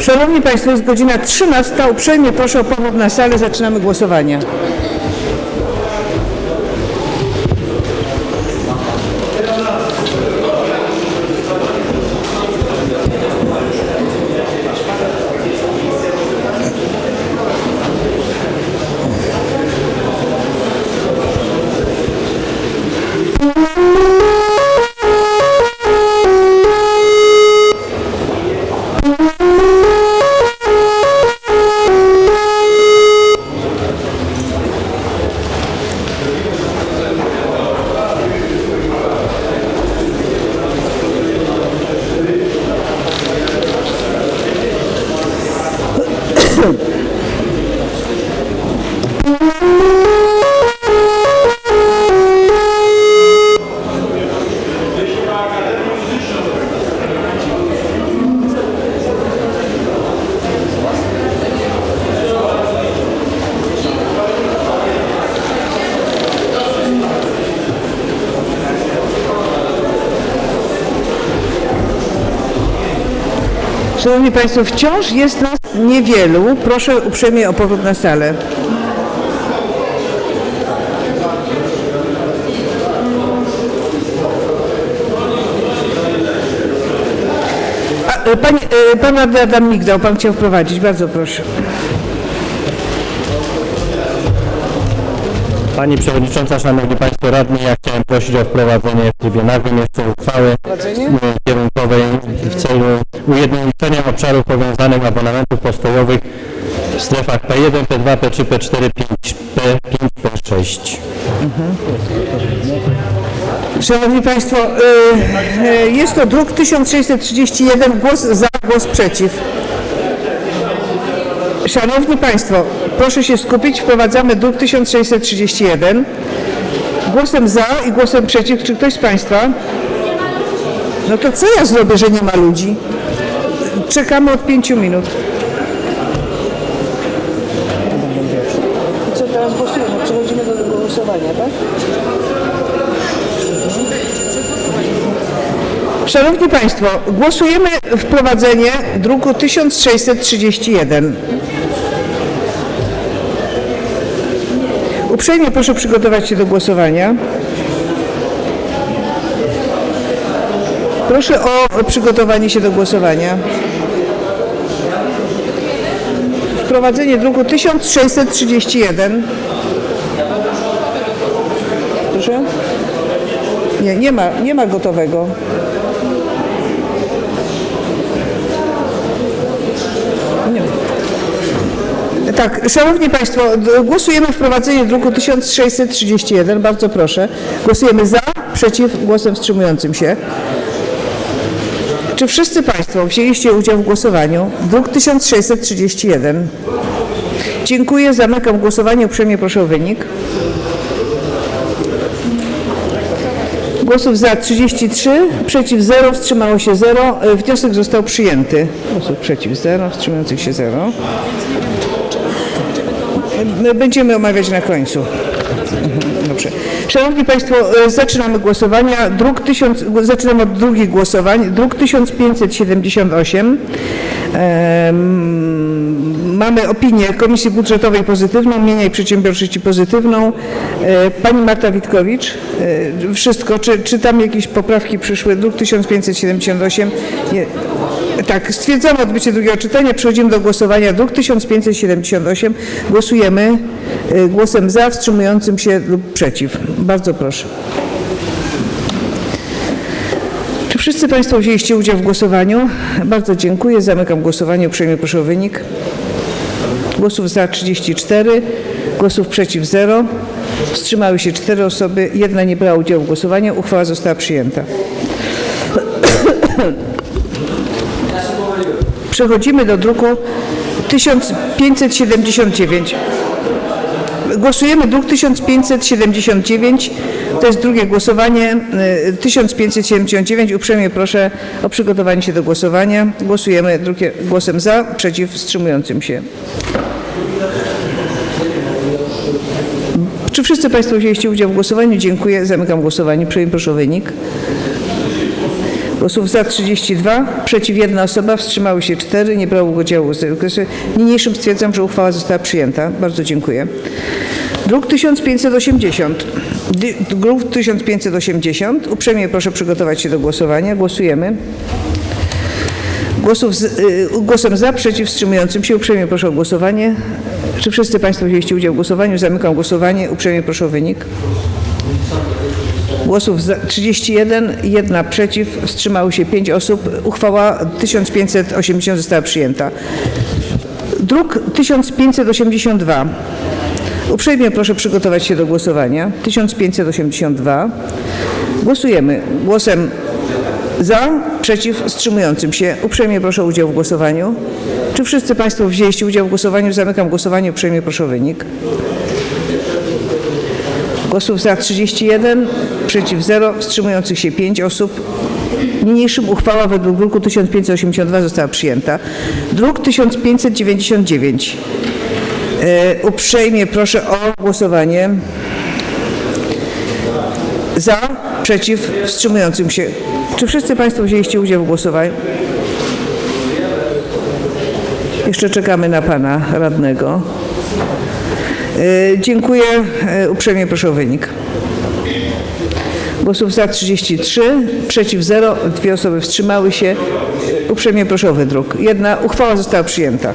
Szanowni Państwo, jest godzina 13. Uprzejmie proszę o powrót na salę. Zaczynamy głosowania. Szanowni Państwo, wciąż jest nas niewielu. Proszę uprzejmie o powrót na salę. E, Panie, e, pan Adam Migdał, Pan chciał wprowadzić. Bardzo proszę. Pani Przewodnicząca, Szanowni Państwo Radni, ja chciałem prosić o wprowadzenie w trybie nagłym jeszcze uchwały kierunkowej w celu ujednolicenia obszarów powiązanych abonamentów postojowych w strefach P1, P2, P3, P4, 5P, 5P6. Szanowni Państwo, y, y, jest to druk 1631, głos za, głos przeciw. Szanowni Państwo, proszę się skupić, wprowadzamy druk 1631. Głosem za i głosem przeciw, czy ktoś z Państwa? No to co ja zrobię, że nie ma ludzi? Czekamy od pięciu minut. Co teraz głosujemy? Przechodzimy do głosowania, tak? Szanowni Państwo, głosujemy wprowadzenie druku 1631. Uprzejmie proszę przygotować się do głosowania. Proszę o przygotowanie się do głosowania. Wprowadzenie druku 1631. Proszę? Nie, nie ma, nie ma gotowego. Nie ma. Tak, Szanowni Państwo, głosujemy wprowadzenie druku 1631. Bardzo proszę. Głosujemy za, przeciw, głosem wstrzymującym się. Czy wszyscy Państwo wzięliście udział w głosowaniu? Druk 1631. Dziękuję, zamykam głosowanie. Uprzejmie proszę o wynik. Głosów za 33, przeciw 0, wstrzymało się 0. E, Wniosek został przyjęty. Głosów przeciw 0, wstrzymujących się 0. E, Będziemy omawiać na końcu. Mhm, Dobrze. Szanowni Państwo, e, zaczynamy głosowania. Druk 1000, zaczynamy od drugich głosowań. Druk 1578. Mamy opinię Komisji Budżetowej pozytywną, Mienia i Przedsiębiorczości pozytywną. E, Pani Marta Witkowicz, e, wszystko. Czy, czy tam jakieś poprawki przyszły? Druk 1578. Nie. Tak, stwierdzamy odbycie drugiego czytania. Przechodzimy do głosowania. Druk 1578. Głosujemy e, głosem za, wstrzymującym się lub przeciw. Bardzo proszę. Czy wszyscy Państwo wzięliście udział w głosowaniu? Bardzo dziękuję. Zamykam głosowanie. Uprzejmie proszę o wynik. Głosów za 34, głosów przeciw 0. Wstrzymały się 4 osoby, jedna nie brała udziału w głosowaniu. Uchwała została przyjęta. Przechodzimy do druku 1579. Głosujemy druk 1579. To jest drugie głosowanie. y, 1579. Uprzejmie proszę o przygotowanie się do głosowania. Głosujemy drugie, głosem za, przeciw, wstrzymującym się. Czy wszyscy Państwo wzięliście udział w głosowaniu? Dziękuję. Zamykam głosowanie. Uprzejmie proszę o wynik. Głosów za 32, przeciw 1 osoba, wstrzymały się 4, nie brało udziału. Niniejszym stwierdzam, że uchwała została przyjęta. Bardzo dziękuję. Druk 1580. Dy- Druk 1580. Uprzejmie proszę przygotować się do głosowania. Głosujemy. Głosów z, y, głosem za, przeciw, wstrzymującym się. Uprzejmie proszę o głosowanie. Czy wszyscy Państwo wzięliście udział w głosowaniu? Zamykam głosowanie. Uprzejmie proszę o wynik. Głosów za 31, 1 przeciw, wstrzymało się 5 osób. Uchwała 1580 została przyjęta. Druk 1582. Uprzejmie proszę przygotować się do głosowania. 1582. Głosujemy głosem za, przeciw, wstrzymującym się. Uprzejmie proszę o udział w głosowaniu. Czy wszyscy Państwo wzięliście udział w głosowaniu? Zamykam głosowanie. Uprzejmie proszę o wynik. Głosów za 31, przeciw 0, wstrzymujących się 5 osób. Niniejszym uchwała według druku 1582 została przyjęta. Druk 1599. E, uprzejmie proszę o głosowanie za, przeciw, wstrzymującym się. Czy wszyscy Państwo wzięliście udział w głosowaniu? Jeszcze czekamy na Pana radnego. E, Dziękuję. E, Uprzejmie proszę o wynik. Głosów za 33, przeciw 0, dwie osoby wstrzymały się. Uprzejmie proszę o wydruk. Jedna uchwała została przyjęta.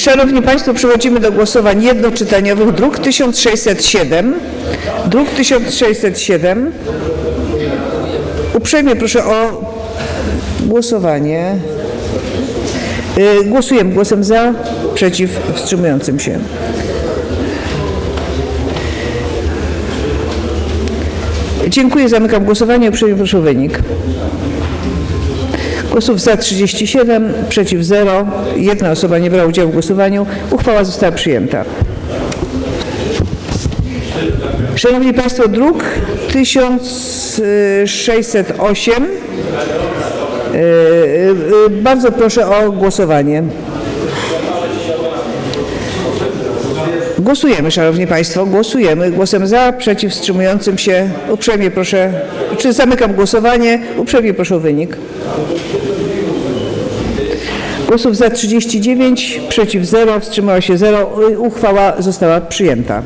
Szanowni Państwo, przechodzimy do głosowań jednoczytaniowych. Druk 1607. Druk 1607. Uprzejmie proszę o głosowanie. E, Głosujemy głosem za, przeciw, wstrzymującym się. Dziękuję, zamykam głosowanie. Uprzejmie proszę o wynik. Głosów za 37, przeciw 0. Jedna osoba nie brała udziału w głosowaniu. Uchwała została przyjęta. Szanowni Państwo, druk 1608. Yy, yy, Bardzo proszę o głosowanie. Głosujemy, Szanowni Państwo, głosujemy. Głosem za, przeciw, wstrzymującym się. Uprzejmie proszę, czy zamykam głosowanie? Uprzejmie proszę o wynik. Głosów za 39, przeciw 0, wstrzymała się 0. Uchwała została przyjęta.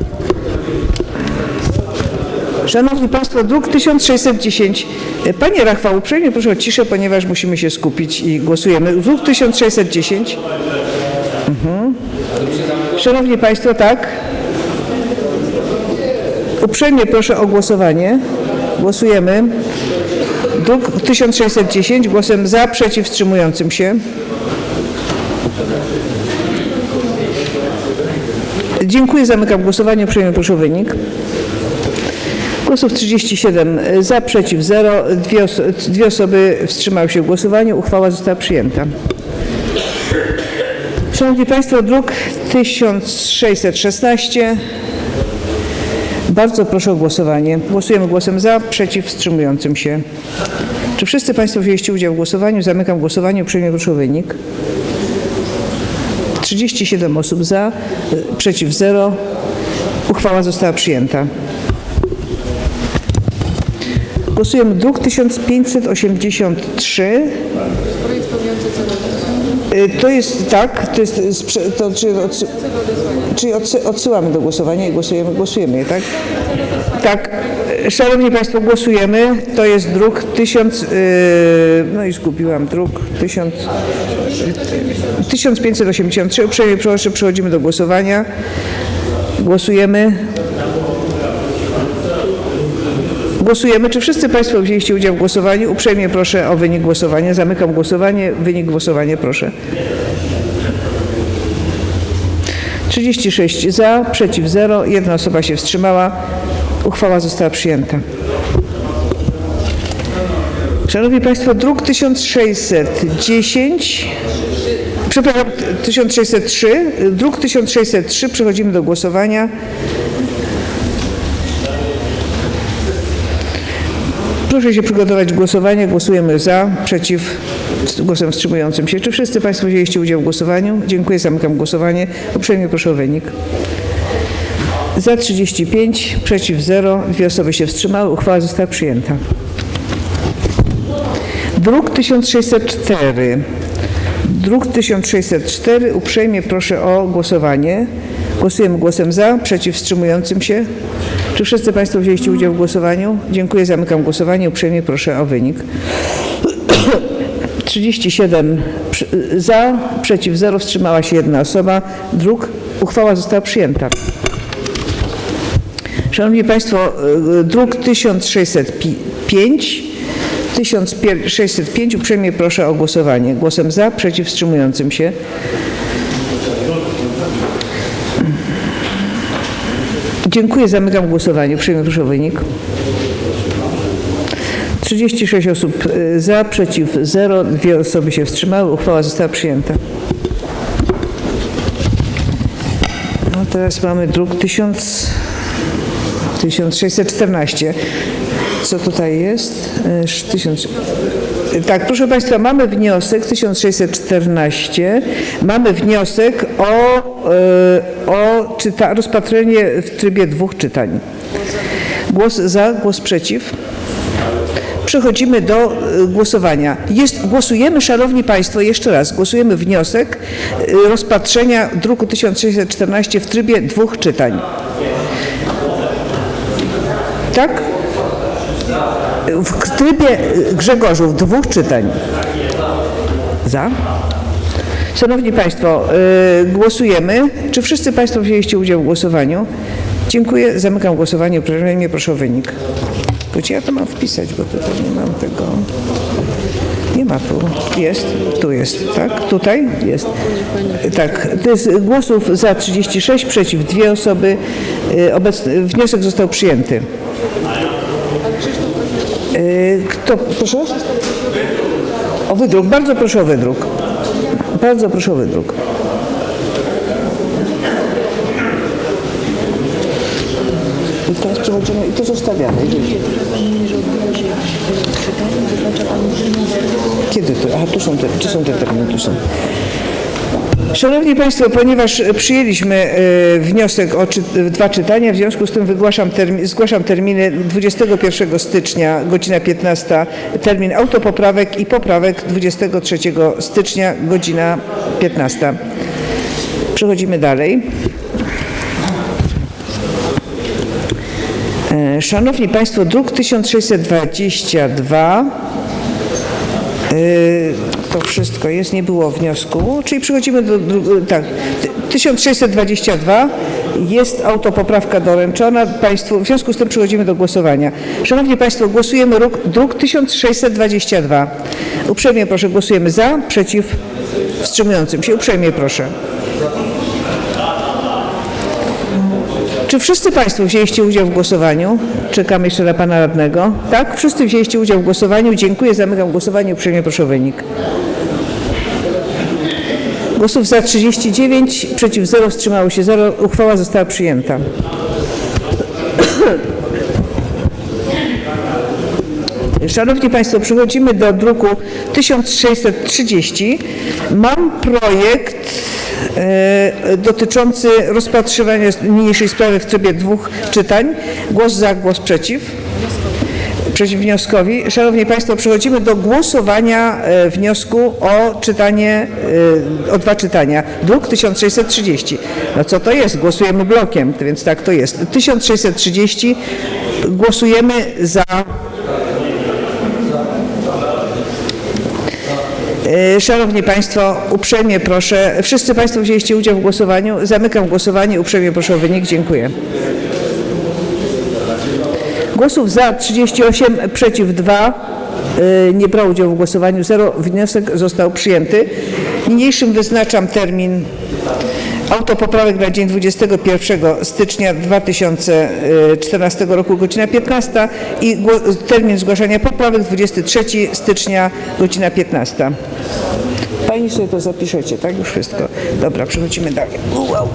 Szanowni Państwo, druk 1610. Panie Rachwał, uprzejmie proszę o ciszę, ponieważ musimy się skupić i głosujemy. Druk 1610. Mhm. Szanowni Państwo, tak. Uprzejmie proszę o głosowanie. Głosujemy. Druk 1610. Głosem za, przeciw, wstrzymującym się. Dziękuję, zamykam głosowanie. Uprzejmie proszę wynik. Głosów 37 za, przeciw 0. Dwie, oso dwie osoby wstrzymały się w głosowaniu. Uchwała została przyjęta. Szanowni Państwo, druk 1616. Bardzo proszę o głosowanie. Głosujemy głosem za, przeciw, wstrzymującym się. Czy wszyscy Państwo wzięliście udział w głosowaniu? Zamykam głosowanie. Uprzejmie proszę o wynik. 37 osób za, y, przeciw 0. Uchwała została przyjęta. Głosujemy druk 1583. Projekt spełniający cele. Y, To jest tak, to jest, to, czy, odsy, czyli odsy, odsyłamy do głosowania i głosujemy, głosujemy, je, tak? Tak. Y, Szanowni Państwo, głosujemy. To jest druk 1000, yy, no i zgubiłam druk 1000, 1583. Uprzejmie proszę, przechodzimy do głosowania. Głosujemy. Głosujemy. Czy wszyscy Państwo wzięliście udział w głosowaniu? Uprzejmie proszę o wynik głosowania. Zamykam głosowanie. Wynik głosowania proszę. 36 za, przeciw 0, jedna osoba się wstrzymała. Uchwała została przyjęta. Szanowni Państwo, druk 1610. przepraszam, 1603, druk 1603, przechodzimy do głosowania. Proszę się przygotować do głosowania. Głosujemy za, przeciw, głosem wstrzymującym się. Czy wszyscy Państwo wzięliście udział w głosowaniu? Dziękuję, zamykam głosowanie. Uprzejmie proszę o wynik. Za 35, przeciw 0, dwie osoby się wstrzymały. Uchwała została przyjęta. Druk 1604. Druk 1604. Uprzejmie proszę o głosowanie. Głosujemy głosem za, przeciw wstrzymującym się. Czy wszyscy Państwo wzięliście udział w głosowaniu? Dziękuję, zamykam głosowanie. Uprzejmie proszę o wynik. 37 przy- za, przeciw 0, wstrzymała się jedna osoba. Druk, uchwała została przyjęta. Szanowni Państwo, y, druk 1605, 1605, uprzejmie proszę o głosowanie. Głosem za, przeciw wstrzymującym się. Dziękuję, zamykam głosowanie. Uprzejmie proszę o wynik. 36 osób y, za, przeciw 0, dwie osoby się wstrzymały. Uchwała została przyjęta. No teraz mamy druk 1000, 1614. Co tutaj jest? Y, sz- Tysiąc... Tak, proszę Państwa, mamy wniosek 1614. Mamy wniosek o, y, o czyta, rozpatrzenie w trybie dwóch czytań. Głos za, głos przeciw. Przechodzimy do y, głosowania. Jest, głosujemy, Szanowni Państwo, jeszcze raz, głosujemy wniosek y, rozpatrzenia druku 1614 w trybie dwóch czytań. Tak? W trybie Grzegorzów dwóch czytań. Za? Szanowni Państwo, y, głosujemy. Czy wszyscy Państwo wzięliście udział w głosowaniu? Dziękuję. Zamykam głosowanie. Mnie, proszę o wynik. Gdzie ja to mam wpisać, bo tutaj nie mam tego. Ma tu. Jest, tu jest, tak? Tutaj jest. Tak, to jest głosów za 36, przeciw dwie osoby. Y, Obecny, wniosek został przyjęty. Y, Kto, proszę? O wydruk, bardzo proszę o wydruk. Bardzo proszę o wydruk. I teraz przechodzimy i to zostawiamy. Kiedy to? Aha, tu są te, tu są te terminy, tu są. Szanowni Państwo, ponieważ przyjęliśmy e, wniosek o czy, dwa czytania, w związku z tym wygłaszam termi, zgłaszam terminy 21 stycznia, godzina 15, termin autopoprawek i poprawek 23 stycznia, godzina 15. Przechodzimy dalej. E, Szanowni Państwo, druk 1622. Y, To wszystko jest, nie było wniosku, czyli przechodzimy do, tak, ty- 1622 jest autopoprawka doręczona Państwu, w związku z tym przechodzimy do głosowania. Szanowni Państwo, głosujemy ruk, druk 1622. Uprzejmie proszę, głosujemy za, przeciw, wstrzymującym się. Uprzejmie proszę. Czy wszyscy Państwo wzięliście udział w głosowaniu? Czekam jeszcze na Pana Radnego. Tak? Wszyscy wzięliście udział w głosowaniu. Dziękuję. Zamykam głosowanie. Uprzejmie proszę o wynik. Głosów za 39, przeciw 0, wstrzymało się 0. Uchwała została przyjęta. Szanowni Państwo, przechodzimy do druku 1630. Mam projekt dotyczący rozpatrywania niniejszej sprawy w trybie dwóch czytań. Głos za, głos przeciw. Przeciw wnioskowi. Szanowni Państwo, przechodzimy do głosowania e, wniosku o czytanie, e, o dwa czytania. Druk 1630. No co to jest? Głosujemy blokiem, więc tak to jest. 1630. Głosujemy za Szanowni Państwo, uprzejmie proszę, wszyscy Państwo wzięliście udział w głosowaniu. Zamykam głosowanie. Uprzejmie proszę o wynik. Dziękuję. Głosów za 38, przeciw 2. e, Nie brał udziału w głosowaniu 0. Wniosek został przyjęty. Niniejszym wyznaczam termin autopoprawek na dzień 21 stycznia 2014 roku, godzina 15 i termin zgłaszania poprawek 23 stycznia, godzina 15. Pa- Pani sobie to zapiszecie, tak? Już wszystko. Dobra, przechodzimy dalej. Wow.